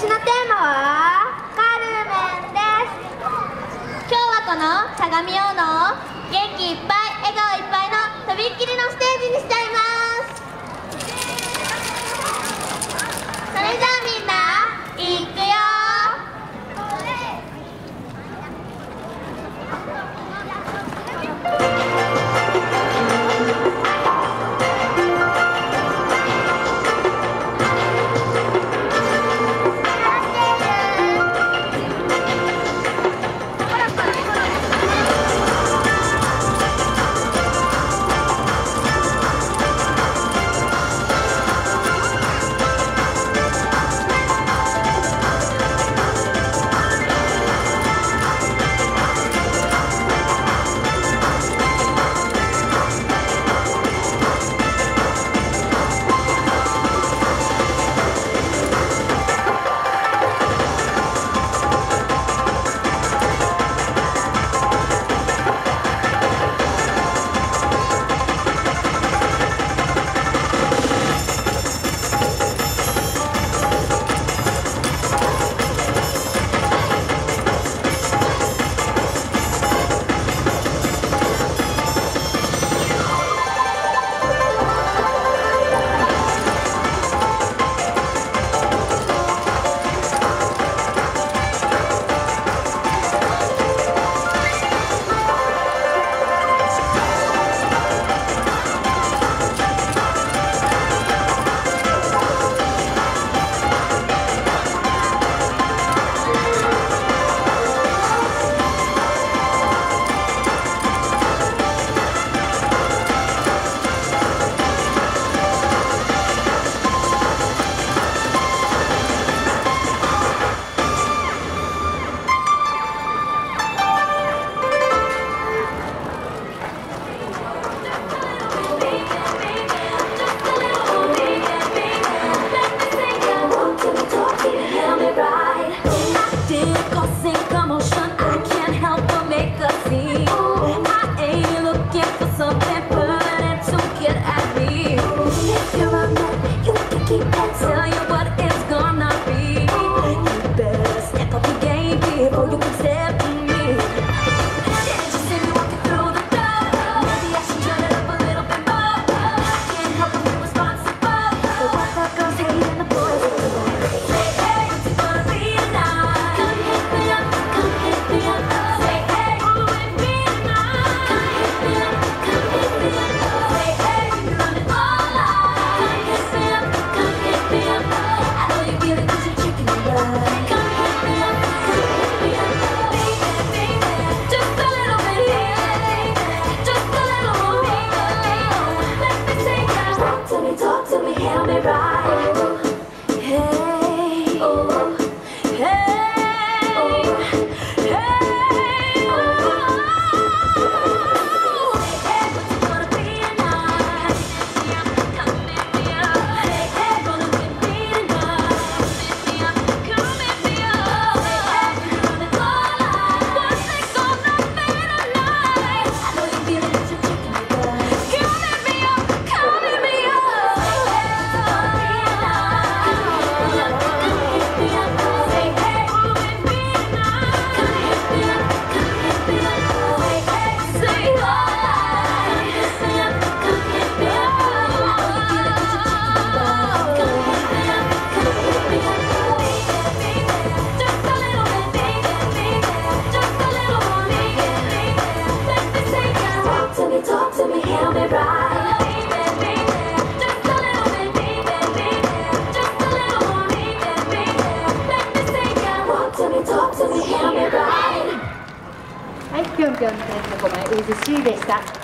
私のテーマはカルメンです。今日はこの相模大野を元気いっぱい笑顔いっぱいのとびっきりのステージにしちゃいます。foi quando você んぴょん天の子前 with C でした。